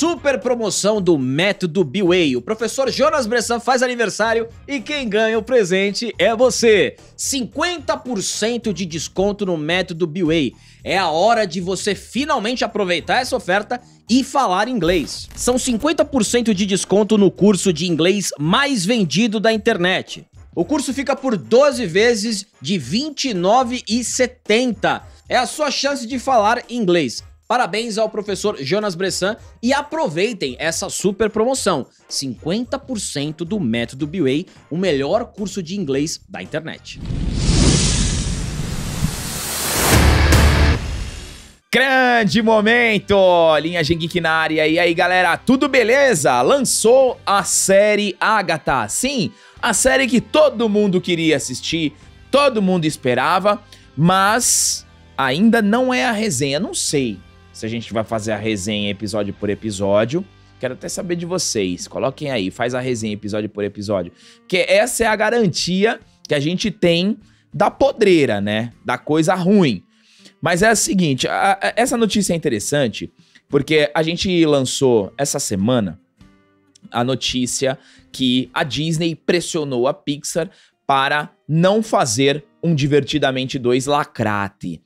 super promoção do Método B-Way. O professor Jonas Bressan faz aniversário e quem ganha o presente é você. 50% de desconto no Método B-Way. É a hora de você finalmente aproveitar essa oferta e falar inglês. São 50% de desconto no curso de inglês mais vendido da internet. O curso fica por 12 vezes de R$ 29,70. É a sua chance de falar inglês. Parabéns ao professor Jonas Bressan e aproveitem essa super promoção. 50% do Método BWay, o melhor curso de inglês da internet. Grande momento! Linha Geek na área. E aí, galera, tudo beleza? Lançou a série Agatha. Sim, a série que todo mundo queria assistir, todo mundo esperava, mas ainda não é a resenha. Não sei se a gente vai fazer a resenha episódio por episódio. Quero até saber de vocês. Coloquem aí, faz a resenha episódio por episódio. Porque essa é a garantia que a gente tem da podreira, né? Da coisa ruim. Mas é o seguinte, a, a, essa notícia é interessante porque a gente lançou essa semana a notícia que a Disney pressionou a Pixar para não fazer um Divertidamente 2 lacrate.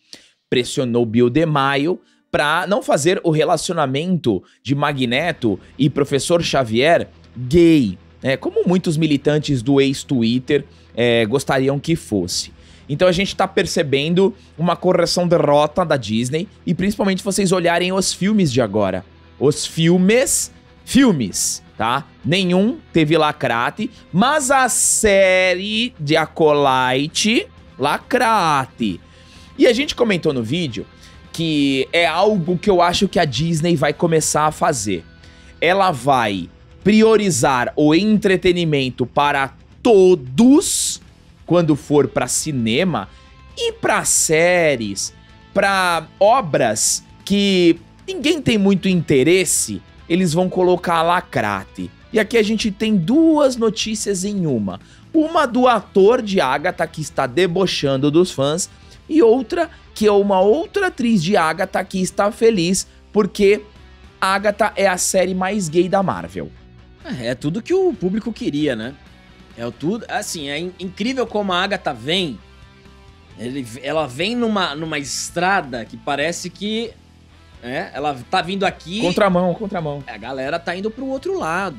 Pressionou Bill DeMaio para não fazer o relacionamento de Magneto e Professor Xavier gay, né, como muitos militantes do ex-Twitter é, gostariam que fosse. Então a gente está percebendo uma correção derrota da Disney e principalmente vocês olharem os filmes de agora. Os filmes, filmes, tá? Nenhum teve lacrate, mas a série de Acolyte, lacrate. E a gente comentou no vídeo que é algo que eu acho que a Disney vai começar a fazer. Ela vai priorizar o entretenimento para todos quando for para cinema e para séries, para obras que ninguém tem muito interesse, eles vão colocar lacrate. E aqui a gente tem duas notícias em uma. Uma do ator de Agatha que está debochando dos fãs e outra que é uma outra atriz de Agatha que está feliz porque Agatha é a série mais gay da Marvel. É, é tudo que o público queria, né? É o tudo. Assim, é incrível como a Agatha vem. Ele, ela vem numa, numa estrada que parece que. É, ela tá vindo aqui. Contramão, contramão. A galera tá indo pro outro lado.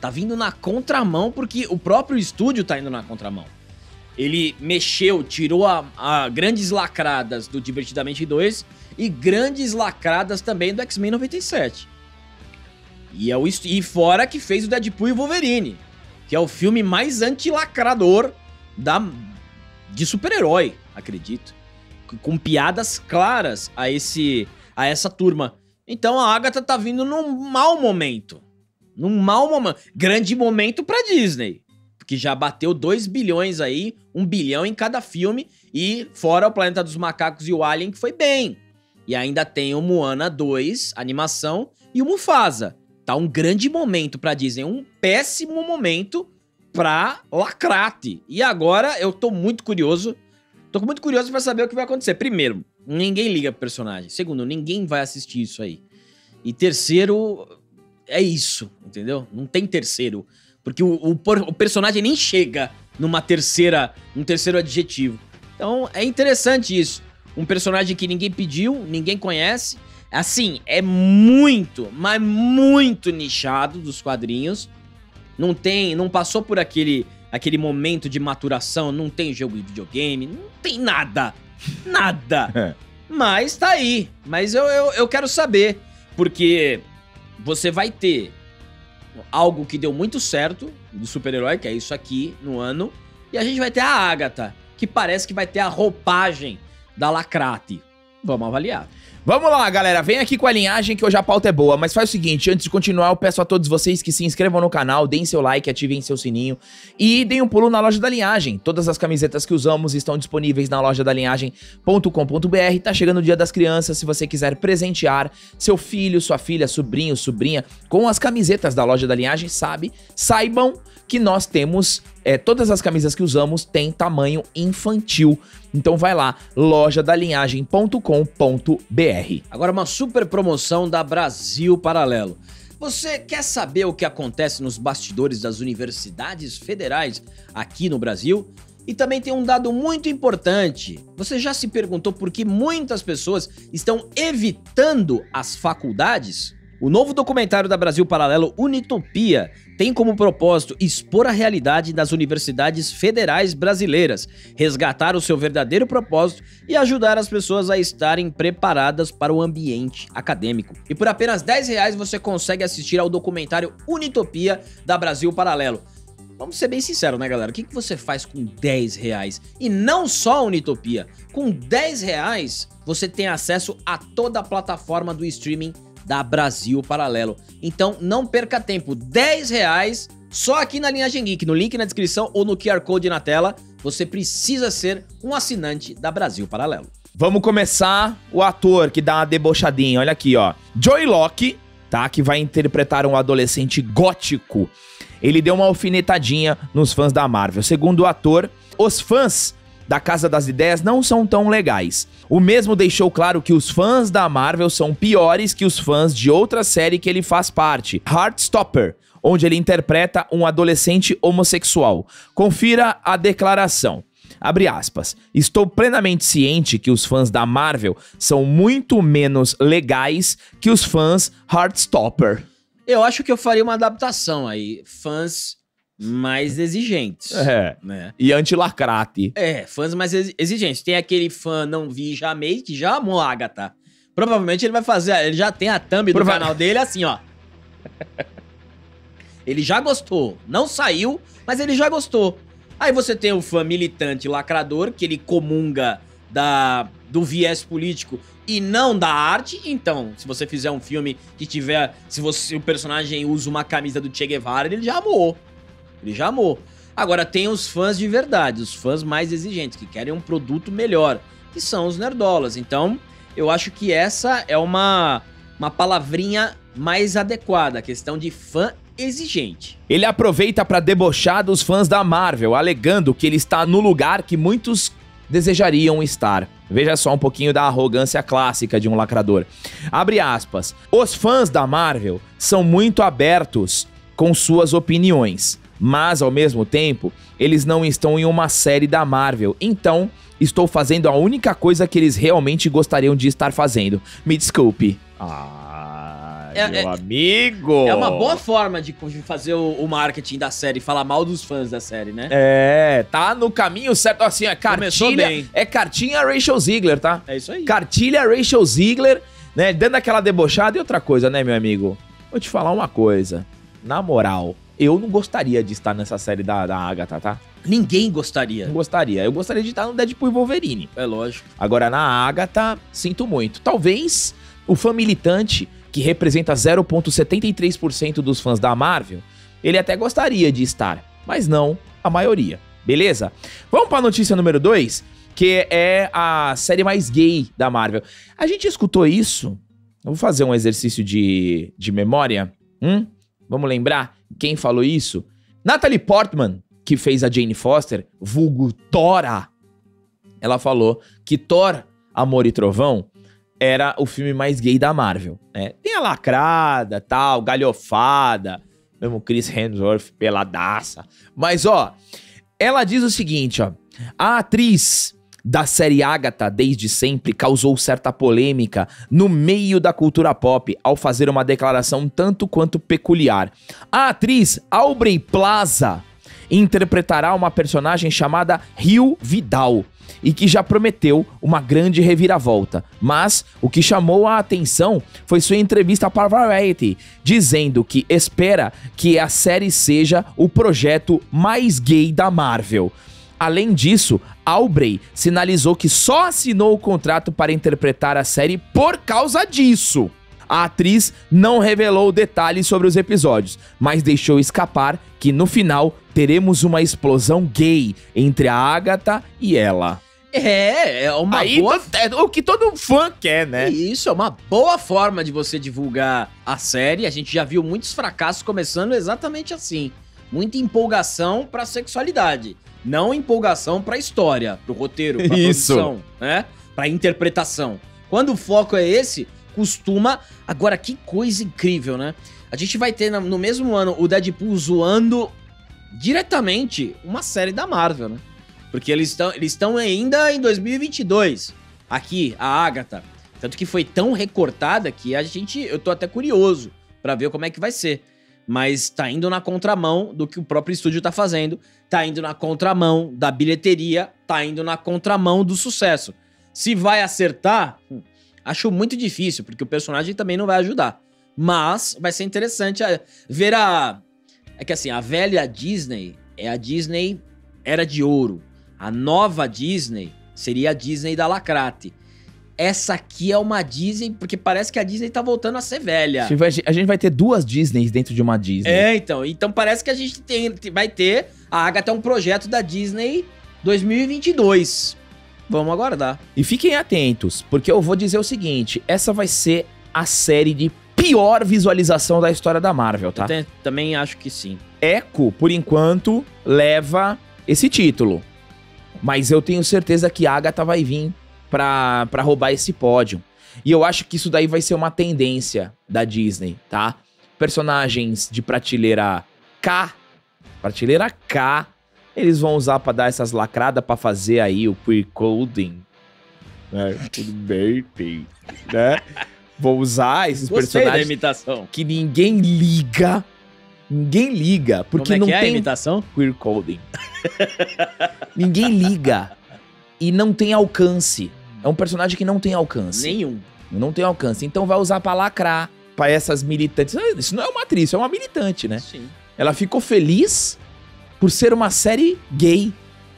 Tá vindo na contramão porque o próprio estúdio tá indo na contramão. Ele mexeu, tirou a, a grandes lacradas do Divertidamente 2 e grandes lacradas também do X-Men 97. E, é o, e fora que fez o Deadpool e o Wolverine, que é o filme mais antilacrador da, de super-herói, acredito. Com piadas claras a, esse, a essa turma. Então a Agatha tá vindo num mau momento. Num mau momento. Grande momento pra Disney que já bateu 2 bilhões aí, 1 um bilhão em cada filme, e fora o Planeta dos Macacos e o Alien, que foi bem. E ainda tem o Moana 2, animação, e o Mufasa. Tá um grande momento pra Disney, um péssimo momento pra Lacrate. E agora eu tô muito curioso, tô muito curioso para saber o que vai acontecer. Primeiro, ninguém liga pro personagem. Segundo, ninguém vai assistir isso aí. E terceiro, é isso, entendeu? Não tem terceiro. Porque o, o, o personagem nem chega numa terceira, um terceiro adjetivo. Então é interessante isso. Um personagem que ninguém pediu, ninguém conhece. Assim, é muito, mas muito nichado dos quadrinhos. Não tem, não passou por aquele aquele momento de maturação, não tem jogo de videogame, não tem nada. Nada. É. Mas tá aí. Mas eu, eu, eu quero saber. Porque você vai ter algo que deu muito certo do super-herói, que é isso aqui no ano. E a gente vai ter a Agatha, que parece que vai ter a roupagem da Lacrate. Vamos avaliar. Vamos lá, galera. Vem aqui com a linhagem que hoje a pauta é boa. Mas faz o seguinte, antes de continuar, eu peço a todos vocês que se inscrevam no canal, deem seu like, ativem seu sininho e deem um pulo na loja da linhagem. Todas as camisetas que usamos estão disponíveis na loja da linhagem.com.br. Tá chegando o dia das crianças. Se você quiser presentear seu filho, sua filha, sobrinho, sobrinha com as camisetas da loja da linhagem, sabe? Saibam que nós temos é, todas as camisas que usamos têm tamanho infantil. Então vai lá, lojadalinhagem.com.br. Agora uma super promoção da Brasil Paralelo. Você quer saber o que acontece nos bastidores das universidades federais aqui no Brasil? E também tem um dado muito importante. Você já se perguntou por que muitas pessoas estão evitando as faculdades? O novo documentário da Brasil Paralelo, Unitopia, tem como propósito expor a realidade das universidades federais brasileiras, resgatar o seu verdadeiro propósito e ajudar as pessoas a estarem preparadas para o ambiente acadêmico. E por apenas 10 reais você consegue assistir ao documentário Unitopia da Brasil Paralelo. Vamos ser bem sinceros, né, galera? O que, você faz com 10 reais? E não só a Unitopia. Com 10 reais, você tem acesso a toda a plataforma do streaming da Brasil Paralelo. Então não perca tempo, 10 reais só aqui na linha Geek, no link na descrição ou no QR Code na tela. Você precisa ser um assinante da Brasil Paralelo. Vamos começar o ator que dá uma debochadinha. Olha aqui, ó. Joey Locke, tá? Que vai interpretar um adolescente gótico. Ele deu uma alfinetadinha nos fãs da Marvel. Segundo o ator, os fãs da Casa das Ideias não são tão legais. O mesmo deixou claro que os fãs da Marvel são piores que os fãs de outra série que ele faz parte, Heartstopper, onde ele interpreta um adolescente homossexual. Confira a declaração. Abre aspas. Estou plenamente ciente que os fãs da Marvel são muito menos legais que os fãs Heartstopper. Eu acho que eu faria uma adaptação aí. Fãs mais exigentes. É. Né? E anti-lacrate. É, fãs mais exigentes. Tem aquele fã não vi já amei que já amou a Agatha. Provavelmente ele vai fazer, ele já tem a thumb do canal dele assim, ó. ele já gostou. Não saiu, mas ele já gostou. Aí você tem o fã militante lacrador, que ele comunga da, do viés político e não da arte. Então, se você fizer um filme que tiver. Se você, o personagem usa uma camisa do Che Guevara, ele já amou. Ele já amou. Agora tem os fãs de verdade, os fãs mais exigentes, que querem um produto melhor, que são os nerdolas. Então, eu acho que essa é uma, uma palavrinha mais adequada, a questão de fã exigente. Ele aproveita para debochar dos fãs da Marvel, alegando que ele está no lugar que muitos desejariam estar. Veja só um pouquinho da arrogância clássica de um lacrador. Abre aspas. Os fãs da Marvel são muito abertos com suas opiniões mas ao mesmo tempo, eles não estão em uma série da Marvel. Então, estou fazendo a única coisa que eles realmente gostariam de estar fazendo. Me desculpe. Ah, é, meu é, amigo! É uma boa forma de fazer o, o, marketing da série, falar mal dos fãs da série, né? É, tá no caminho certo. Assim, é cartilha, é cartinha Rachel Ziegler, tá? É isso aí. Cartilha Rachel Ziegler, né? Dando aquela debochada e outra coisa, né, meu amigo? Vou te falar uma coisa. Na moral, eu não gostaria de estar nessa série da, da Agatha, tá? Ninguém gostaria. Não gostaria. Eu gostaria de estar no Deadpool e Wolverine. É lógico. Agora, na Agatha, sinto muito. Talvez o fã militante, que representa 0,73% dos fãs da Marvel, ele até gostaria de estar, mas não a maioria. Beleza? Vamos para a notícia número 2, que é a série mais gay da Marvel. A gente escutou isso. Eu vou fazer um exercício de, de memória. Hum? Vamos lembrar quem falou isso? Natalie Portman, que fez a Jane Foster, vulgo Tora. Ela falou que Thor, Amor e Trovão era o filme mais gay da Marvel. Né? Tem a lacrada, tal, galhofada, mesmo Chris Hemsworth peladaça. Mas, ó, ela diz o seguinte, ó. A atriz da série Agatha desde sempre causou certa polêmica no meio da cultura pop ao fazer uma declaração tanto quanto peculiar. A atriz Aubrey Plaza interpretará uma personagem chamada Rio Vidal e que já prometeu uma grande reviravolta. Mas o que chamou a atenção foi sua entrevista para Variety, dizendo que espera que a série seja o projeto mais gay da Marvel. Além disso, Aubrey sinalizou que só assinou o contrato para interpretar a série por causa disso. A atriz não revelou detalhes sobre os episódios, mas deixou escapar que no final teremos uma explosão gay entre a Agatha e ela. É, é uma Aí, boa... É o que todo fã quer, né? Isso, é uma boa forma de você divulgar a série. A gente já viu muitos fracassos começando exatamente assim. Muita empolgação pra sexualidade. Não empolgação pra história, pro roteiro, pra Isso. produção, né? Pra interpretação. Quando o foco é esse, costuma. Agora, que coisa incrível, né? A gente vai ter no mesmo ano o Deadpool zoando diretamente uma série da Marvel, né? Porque eles estão eles ainda em 2022. Aqui, a Agatha. Tanto que foi tão recortada que a gente. Eu tô até curioso para ver como é que vai ser. Mas tá indo na contramão do que o próprio estúdio tá fazendo. Tá indo na contramão da bilheteria. Tá indo na contramão do sucesso. Se vai acertar, hum, acho muito difícil, porque o personagem também não vai ajudar. Mas vai ser interessante ver a. É que assim, a velha Disney é a Disney era de ouro. A nova Disney seria a Disney da Lacrate. Essa aqui é uma Disney, porque parece que a Disney tá voltando a ser velha. A gente vai ter duas Disneys dentro de uma Disney. É, então. Então parece que a gente tem, vai ter. A Agatha é um projeto da Disney 2022. Vamos aguardar. E fiquem atentos, porque eu vou dizer o seguinte: essa vai ser a série de pior visualização da história da Marvel, tá? Também acho que sim. Echo, por enquanto, leva esse título. Mas eu tenho certeza que Agatha vai vir pra, pra roubar esse pódio. E eu acho que isso daí vai ser uma tendência da Disney, tá? Personagens de prateleira K, prateleira K, eles vão usar para dar essas lacradas para fazer aí o pre-coding. Né? Tudo bem, né? Vou usar esses Gostei personagens da imitação. que ninguém liga. Ninguém liga, porque Como é não que é tem a imitação? queer coding. ninguém liga e não tem alcance. É um personagem que não tem alcance. Nenhum. Não tem alcance. Então vai usar pra lacrar pra essas militantes. Ah, Isso não é uma atriz, isso é uma militante, né? Sim. Ela ficou feliz por ser uma série gay.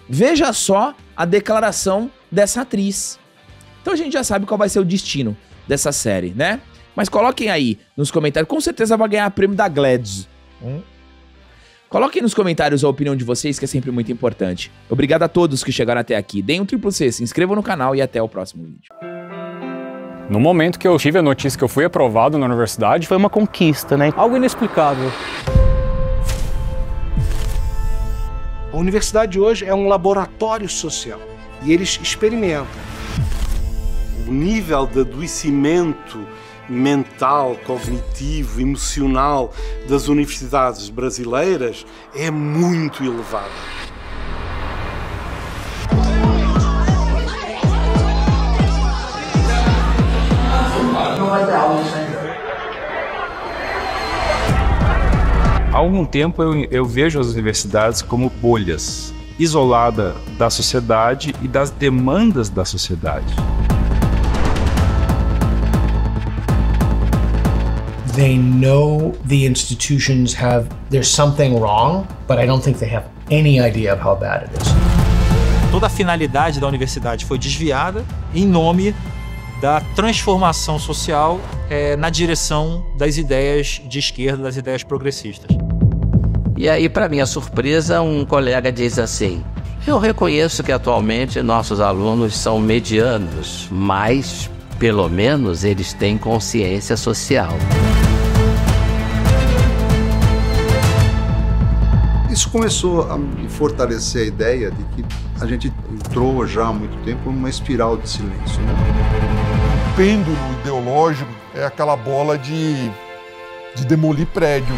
Veja só a declaração dessa atriz. Então a gente já sabe qual vai ser o destino dessa série, né? Mas coloquem aí nos comentários. Com certeza vai ganhar prêmio da Glads. Hum? Coloquem nos comentários a opinião de vocês, que é sempre muito importante. Obrigado a todos que chegaram até aqui. Deem um triplo C, se inscrevam no canal e até o próximo vídeo. No momento que eu tive a notícia que eu fui aprovado na universidade, Foi uma conquista, né? Algo inexplicável. A universidade hoje é um laboratório social e eles experimentam. o nível de adoecimento mental, cognitivo, emocional das universidades brasileiras é muito elevado. Há algum tempo eu, eu vejo as universidades como bolhas, isolada da sociedade e das demandas da sociedade. They know the institutions have, there's something wrong, but I don't think they have any idea of how bad it is. Toda a finalidade da universidade foi desviada em nome da transformação social eh, na direção das ideias de esquerda, das ideias progressistas. E aí, para minha surpresa, um colega diz assim: Eu reconheço que atualmente nossos alunos são medianos, mas pelo menos eles têm consciência social. Isso começou a me fortalecer a ideia de que a gente entrou já há muito tempo numa espiral de silêncio. Né? pêndulo ideológico é aquela bola de, de demolir prédio.